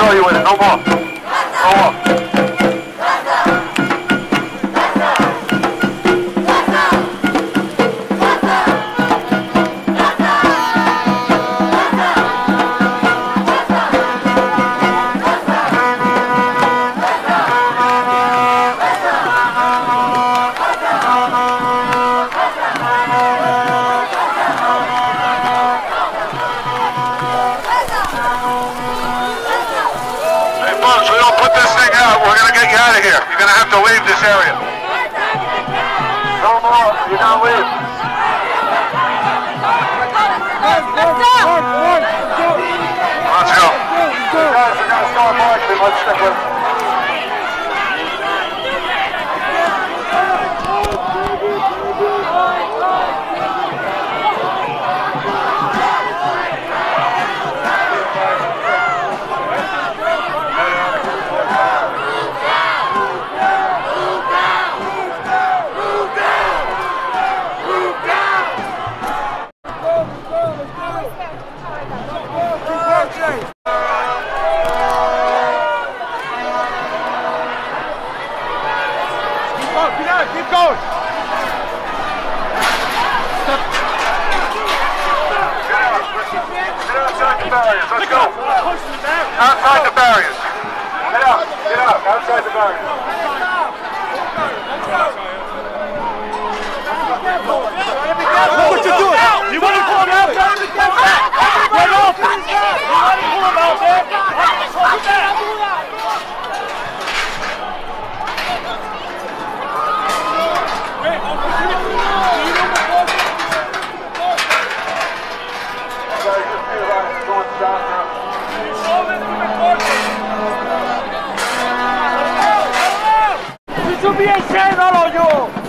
off, okay? I saw you with it. No more. No more. Folks, we don't put this thing out. We're gonna get you out of here. You're gonna have to leave this area. No more. You're gonna leave. Let's go. Guys are gonna start marching. Let's stick with. Keep going. subiese el hoyo.